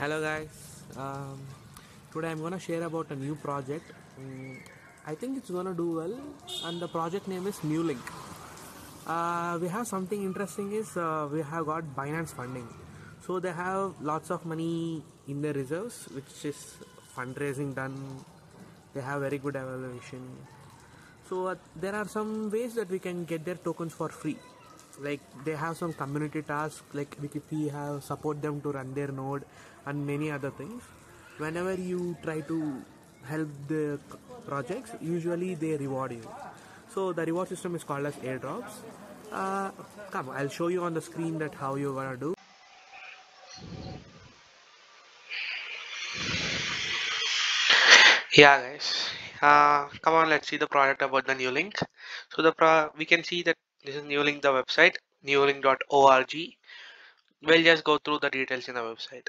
hello guys. Um, today i'm gonna share about a new project. Mm, i think it's gonna do well and the project name is NuLink. Uh, we have something interesting is uh, we have got binance funding. So they have lots of money in their reserves which is fundraising done. They have very good evaluation. So uh, there are some ways that we can get their tokens for free like they have some community tasks like we if have support them to run their node and many other things whenever you try to help the projects usually they reward you so the reward system is called as airdrops uh, come i'll show you on the screen that how you're gonna do Yeah, guys. Uh, come on, let's see the product about the NuLink. So the we can see that this is NuLink, the website, nulink.org. We'll just go through the details in the website.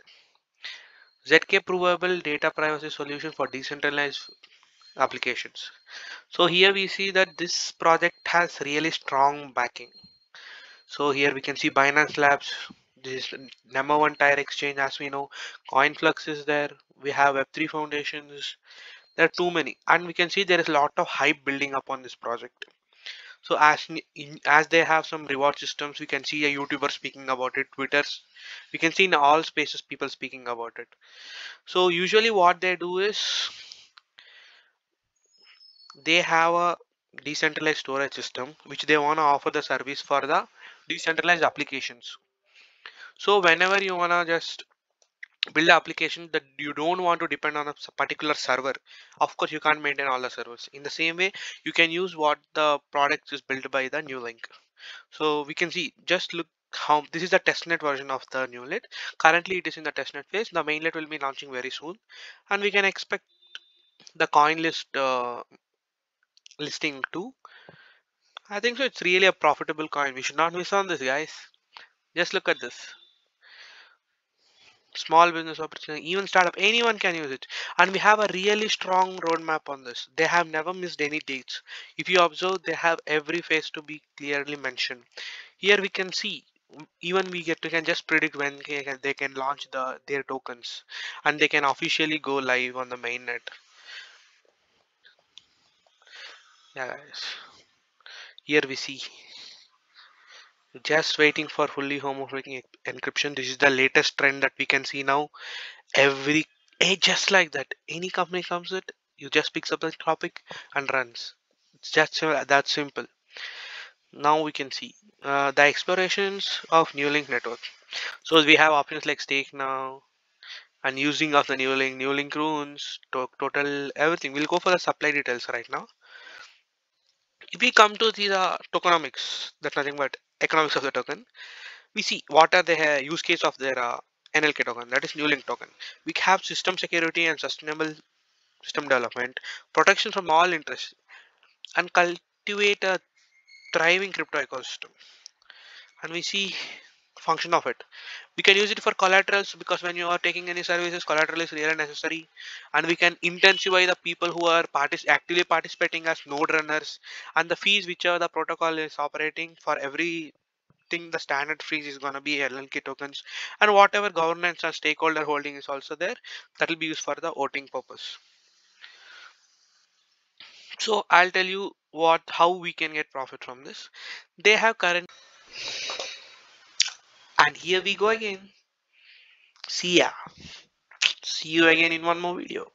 ZK provable data privacy solution for decentralized applications. So here we see that this project has really strong backing. So here we can see Binance Labs. This is number one tier exchange as we know. CoinFlux is there. We have Web3 foundations. There are too many, and we can see there is a lot of hype building up on this project. So as in, as they have some reward systems, we can see a YouTuber speaking about it. Twitter's, we can see in all spaces people speaking about it. So usually what they do is they have a decentralized storage system which they want to offer the service for the decentralized applications. So whenever you wanna just build an application that you don't want to depend on a particular server of course you can't maintain all the servers. In the same way you can use what the product is built by the NuLink. So we can see just look how this is the testnet version of the NuLink currently it is in the testnet phase. The mainnet will be launching very soon. And we can expect the coin list uh, listing too. I think so it's really a profitable coin. We should not miss on this guys. Just look at this small business opportunity, even startup, anyone can use it. And we have a really strong roadmap on this. They have never missed any dates. If you observe, they have every phase to be clearly mentioned. Here we can see even we get to can just predict when they can, they can launch the their tokens and they can officially go live on the mainnet. Yeah, guys. Here we see just waiting for fully homomorphic encryption. This is the latest trend that we can see now. Every eh, just like that. Any company comes with you just picks up the topic and runs. It's just that simple. Now we can see uh, the explorations of NuLink network so we have options like stake now and using of the NuLink new link runes to- total everything. We'll go for the supply details right now. If we come to the, the tokenomics that's nothing but economics of the token we see what are the uh, use case of their uh, nlk token that is NuLink token we have system security and sustainable system development, protection from all interests, and cultivate a thriving crypto ecosystem. And we see function of it. We can use it for collaterals because when you are taking any services, collateral is really necessary. And we can intensify the people who are partic- actively participating as node runners and the fees whichever the protocol is operating for every thing the standard fees is going to be NLK tokens and whatever governance and stakeholder holding is also there that will be used for the voting purpose. So I'll tell you what how we can get profit from this. They have current and here we go again. See ya. See you again in one more video.